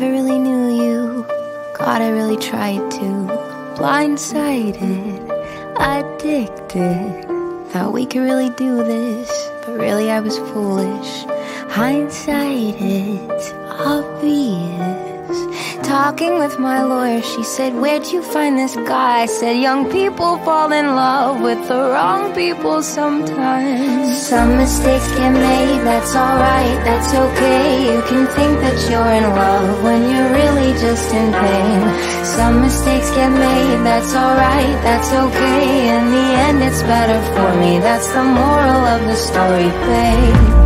never really knew you. God, I really tried to. Blindsided, addicted. Thought we could really do this, but really I was foolish. Hindsight, it's obvious. Talking with my lawyer, she said, Where'd you find this guy? I said, Young people fall in love with the wrong people sometimes. Some mistakes get made, that's alright, that's okay. You can think that you're in love when you're really just in pain. Some mistakes get made, that's alright, that's okay. In the end, it's better for me. That's the moral of the story, babe.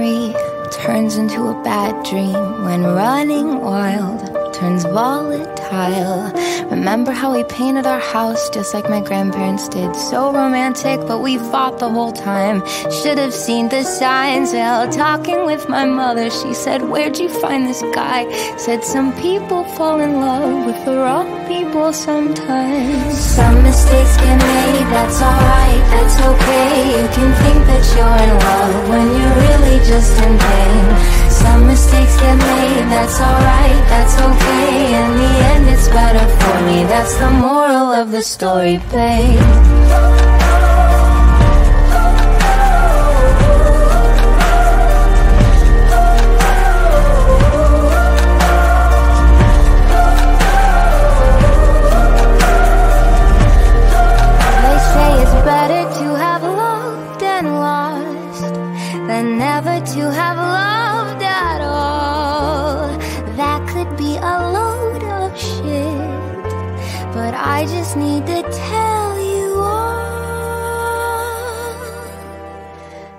Memory turns into a bad dream when running wild turns volatile. Remember how we painted our house just like my grandparents did? So romantic, but we fought the whole time. Should have seen the signs. Well, talking with my mother, she said, Where'd you find this guy? Said, Some people fall in love with the wrong people sometimes. Some mistakes get made, that's alright, that's okay. You can think that you're in love when you're really just in pain. Some mistakes get made, that's alright, that's okay. In the end, it's better for me. That's the moral of the story, babe. Just need to tell you all.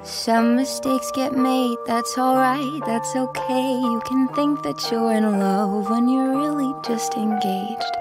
Some mistakes get made, that's alright, that's okay. You can think that you're in love when you're really just engaged.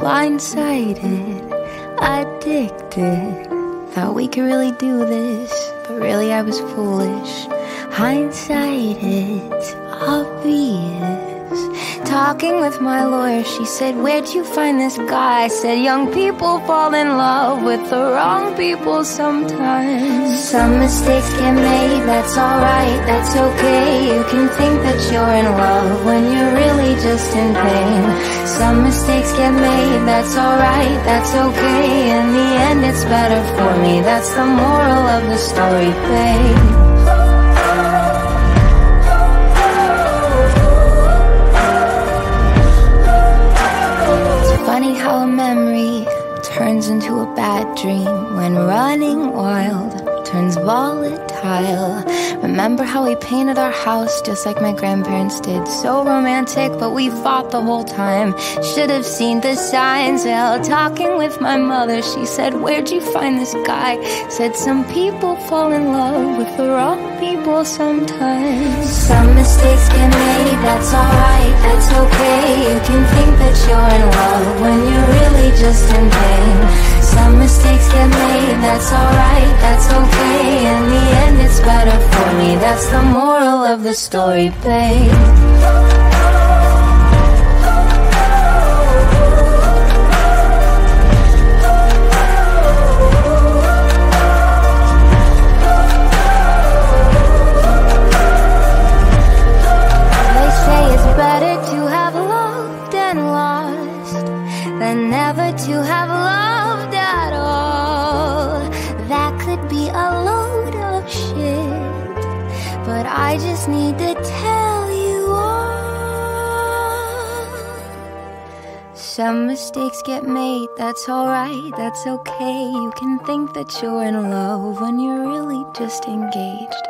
Blindsided, addicted. Thought we could really do this, but really I was foolish. Hindsight, it's obvious. Talking with my lawyer, she said, Where'd you find this guy? I said, Young people fall in love with the wrong people sometimes. Some mistakes get made, that's alright, that's okay. You can think that you're in love when you're really just in pain. Some mistakes get made, that's alright, that's okay. In the end, it's better for me. That's the moral of the story, babe. Turns into a bad dream when running wild turns volatile. Remember how we painted our house just like my grandparents did? So romantic, but we fought the whole time. Should have seen the signs. Well, talking with my mother, she said, Where'd you find this guy? Said, Some people fall in love with the wrong people sometimes. Some mistakes get made, that's alright, that's okay. You can think that you're in love when you're really just in pain. Some mistakes get made, that's alright, that's okay. In the end, it's better for me. That's the moral of the story, babe. Mistakes get made, that's alright, that's okay. You can think that you're in love when you're really just engaged.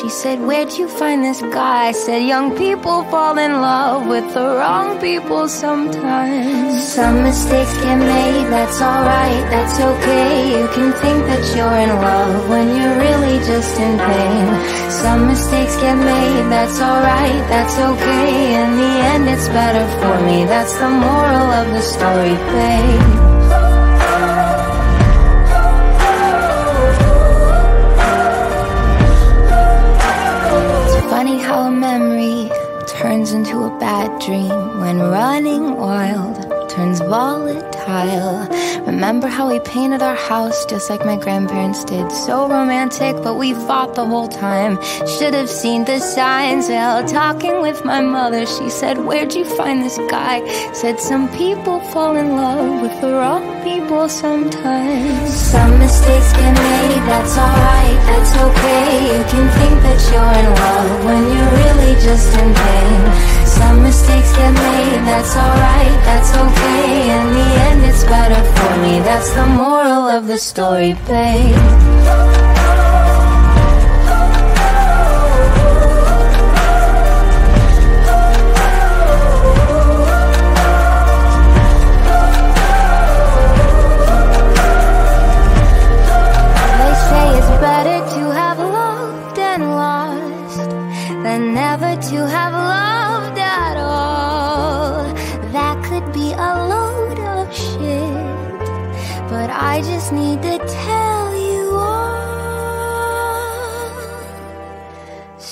She said, Where'd you find this guy? I said, Young people fall in love with the wrong people sometimes. Some mistakes get made, that's alright, that's okay. You can think that you're in love when you're really just in pain. Some mistakes get made, that's alright, that's okay. In the end, it's better for me, that's the moral of the story, babe. Turns into a bad dream when running wild turns volatile. Remember how we painted our house just like my grandparents did? So romantic, but we fought the whole time. Should have seen the signs. Well, talking with my mother, she said, Where'd you find this guy? Said, Some people fall in love with the wrong people sometimes. Some mistakes get made, that's alright, that's okay. You can think that you're in love when you're really just in pain. Some mistakes get made, that's alright, that's okay. In the end, it's better for me. That's the moral of the story, babe.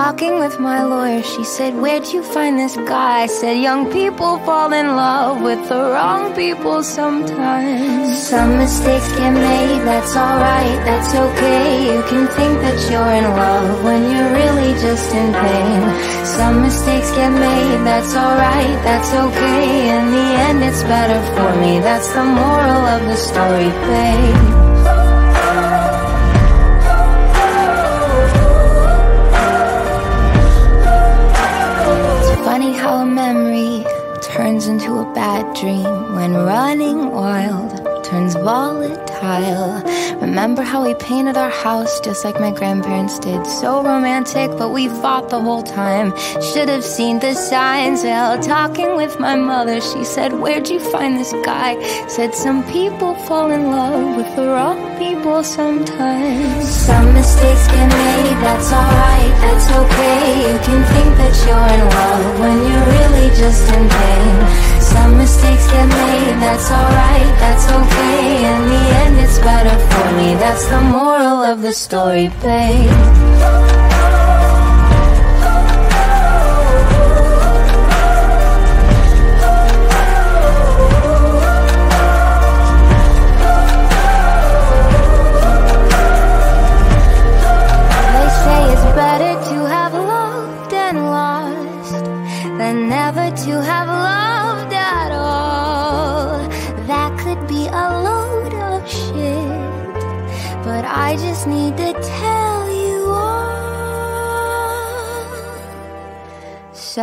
Talking with my lawyer, she said, Where'd you find this guy? I said, Young people fall in love with the wrong people sometimes. Some mistakes get made, that's alright, that's okay. You can think that you're in love when you're really just in pain. Some mistakes get made, that's alright, that's okay. In the end, it's better for me, that's the moral of the story, babe. Memory turns into a bad dream when running wild turns volatile. Remember how we painted our house just like my grandparents did? So romantic, but we fought the whole time. Should have seen the signs. Well, talking with my mother, she said, Where'd you find this guy? Said, Some people fall in love with the wrong people sometimes. Some mistakes get made, that's alright, that's okay. You can think that you're in love when really just in pain. Some mistakes get made, that's alright, that's okay. In the end it's better for me, that's the moral of the story, babe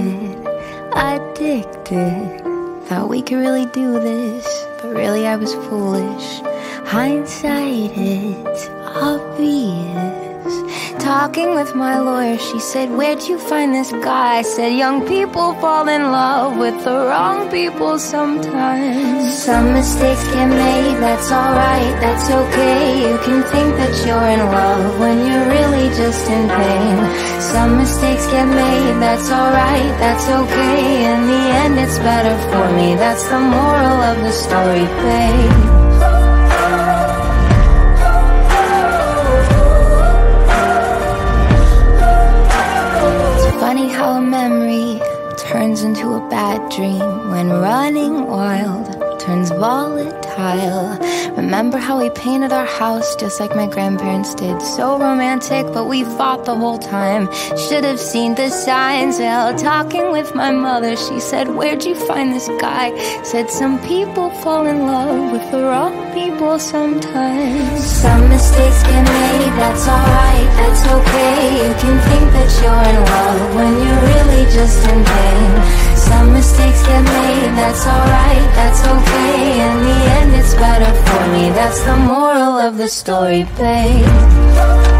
Blindsided, addicted. Thought we could really do this, but really I was foolish. Hindsight, it's obvious. Talking with my lawyer, she said, Where'd you find this guy? I said, Young people fall in love with the wrong people sometimes. Some mistakes get made, that's alright, that's okay. You can think that you're in love when you're really just in pain. Some mistakes get made, that's alright, that's okay. In the end, it's better for me, that's the moral of the story, babe. Turns into a bad dream when running wild turns volatile. Remember how we painted our house just like my grandparents did? So romantic, but we fought the whole time. Should have seen the signs. Well, talking with my mother, she said, Where'd you find this guy? Said, Some people fall in love with the wrong people sometimes. Some mistakes get made, that's alright, that's okay. You can think that you're in love when you're really just in pain. Some mistakes get made, that's alright, that's okay. In the end it's better for me, that's the moral of the story, babe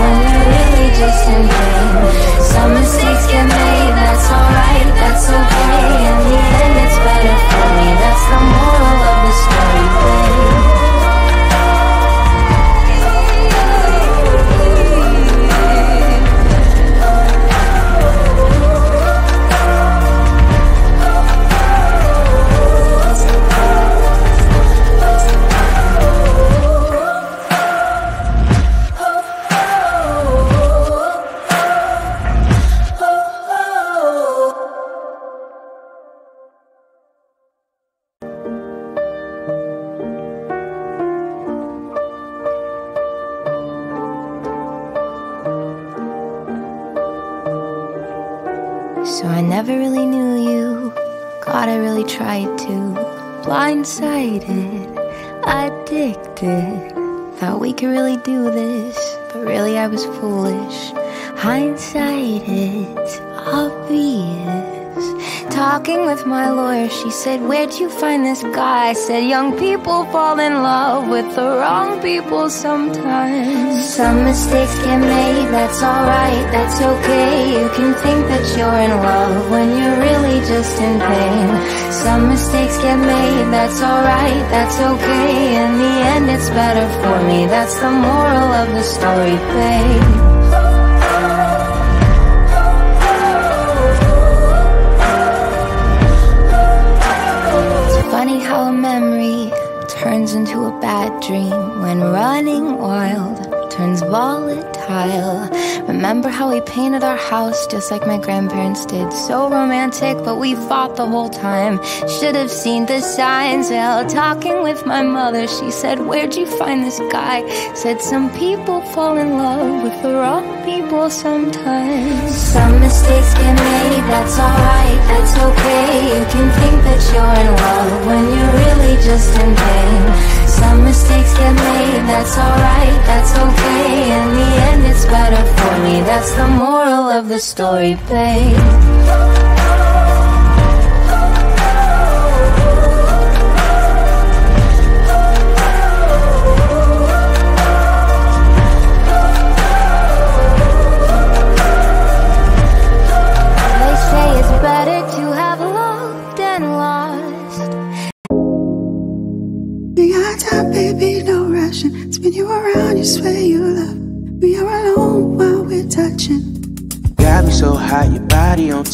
when you're really just in pain. Some mistakes get made, that's alright, that's okay. In the end, it's better for me, that's the moral of the story, babe. I really tried to. Blindsided, addicted. Thought we could really do this, but really I was foolish. Hindsight, it's obvious. Talking with my lawyer, she said, Where'd you find this guy? I said, Young people fall in love with the wrong people sometimes. Some mistakes get made, that's alright, that's okay. You can think that you're in love when you're really just in pain. Some mistakes get made, that's alright, that's okay. In the end, it's better for me, that's the moral of the story, babe. Memory turns into a bad dream when running wild turns volatile. Remember how we painted our house just like my grandparents did? So romantic, but we fought the whole time. Should have seen the signs. Well, talking with my mother, she said, Where'd you find this guy? Said, Some people fall in love with the wrong people sometimes. Some mistakes get made, that's alright, that's okay. You can think that you're in love when you're really just in pain. Some mistakes get made, that's alright, that's okay. In the end, it's better for me, that's the moral of the story, babe.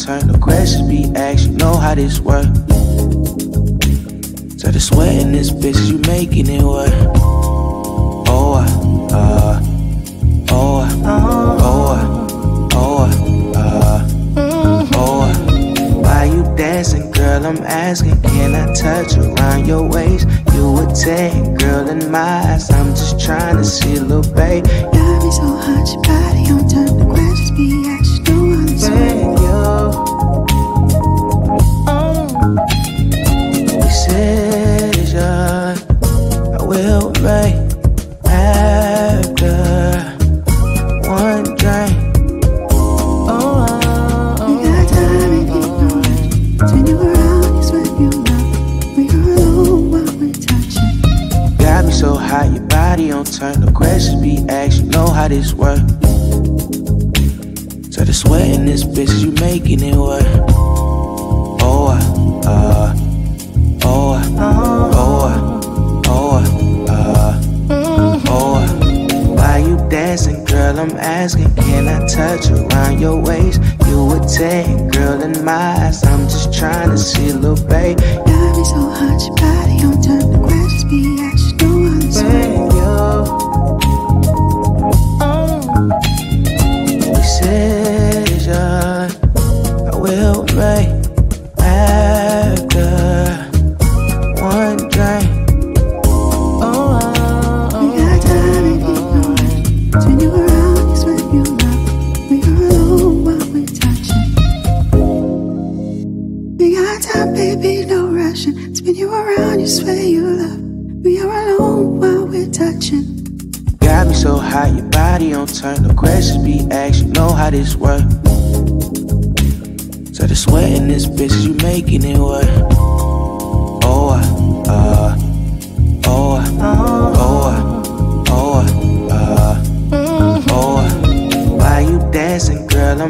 Turn. The questions be asked, you know how this work. So the sweat in this bitch, you making it work. Oh, uh, oh, uh, oh, uh, oh, uh, oh. uh. Why you dancing, girl? I'm asking, can I touch around your waist? You a 10, girl, in my eyes. I'm just trying to see, little babe. Got me so hot, your body on turn. The questions be asked, I'm asking, can I touch around your waist? You a 10, girl, in my eyes. I'm just trying to see, little babe.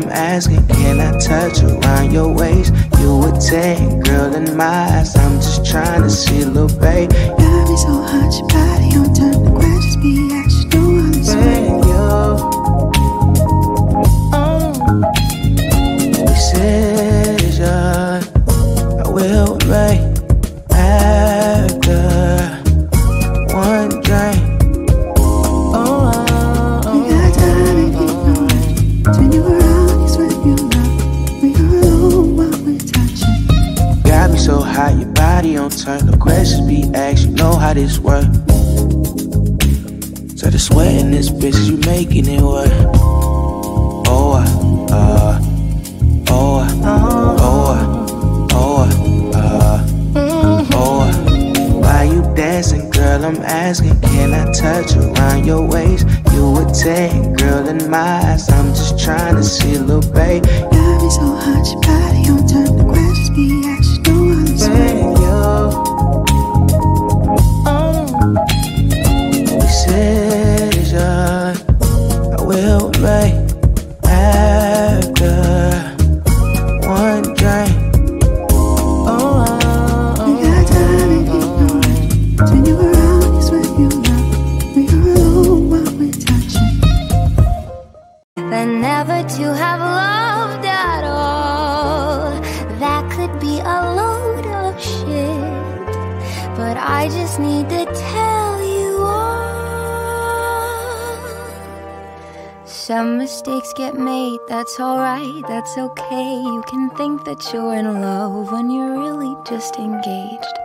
I'm asking, can I touch around your waist? You a 10, girl, in my eyes. I'm just trying to see, a little babe. Got me so hot, your body on turn. The questions be asked, touch around your waist? You would take, girl, in my eyes. I'm just trying to see, little babe. Got me so hot, your body on turn. The questions be asked, mistakes get made, that's alright, that's okay. You can think that you're in love when you're really just engaged.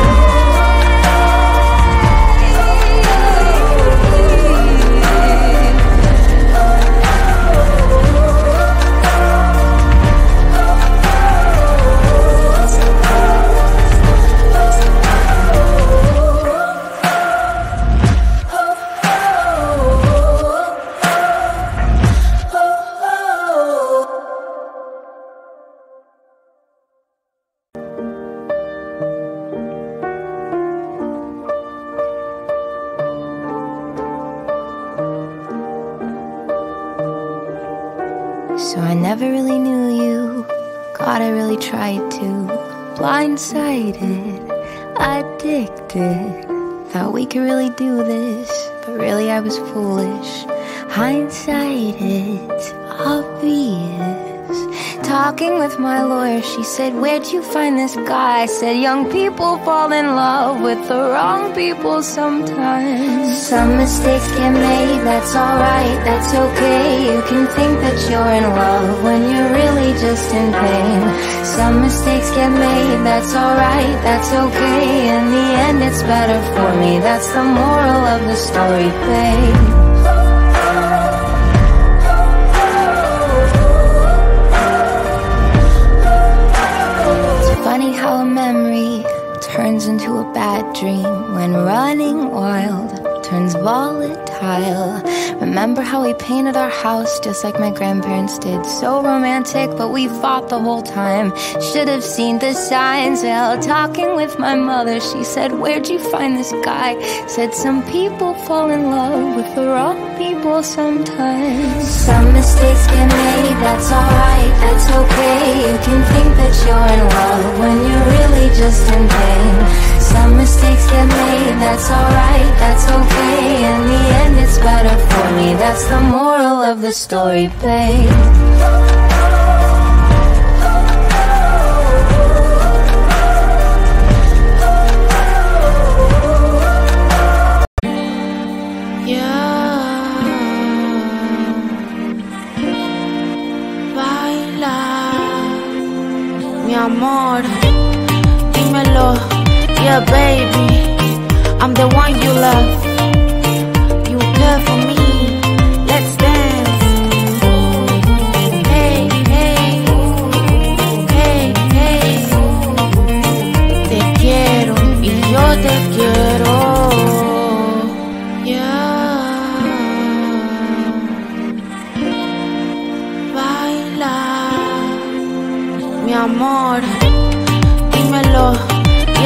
Tried to. Blindsided, addicted. Thought we could really do this, but really I was foolish. Hindsight, it's obvious. Talking with my lawyer, she said, Where'd you find this guy? I said, Young people fall in love with the wrong people sometimes. Some mistakes get made, that's alright, that's okay. You can think that you're in love when you're really just in pain. Some mistakes get made, that's alright, that's okay. In the end, it's better for me, that's the moral of the story, babe. Turns into a bad dream when running wild turns volatile. Remember how we painted our house just like my grandparents did? So romantic, but we fought the whole time. Should have seen the signs. Well, talking with my mother, she said, Where'd you find this guy? Said, Some people fall in love with the wrong people sometimes. Some mistakes get made, that's alright, that's okay. You can think that you're in love when you're really just in pain. Some mistakes get made, that's alright, that's okay. In the end, it's better for me. That's the moral of the story, babe. Baby, I'm the one you love. You care for me, let's dance. Hey, hey, hey, hey. Te quiero y yo te quiero.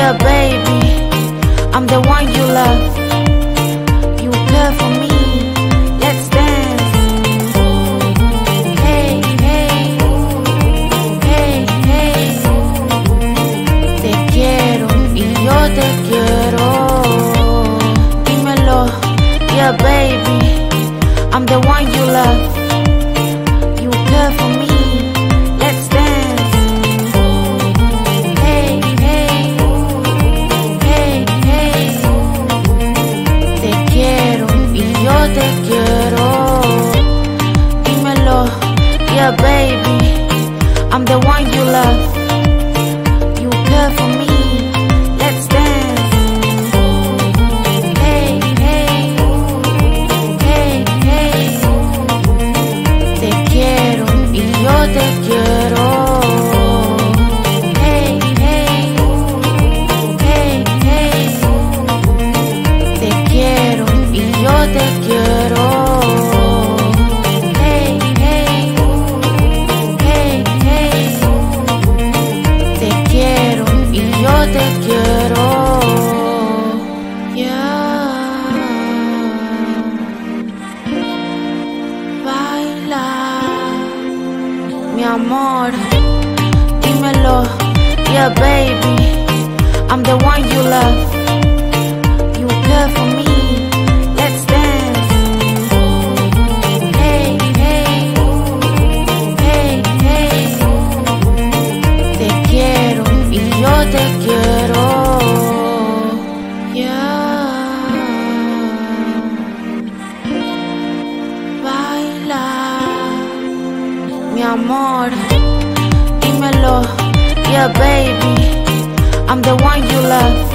Yeah, baby. I'm the one you love. You care for me. Let's dance. Hey, hey, hey, hey. Te quiero y yo te quiero. Dímelo, yeah, baby. I'm the baby. I'm the one you love.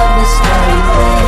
Bye.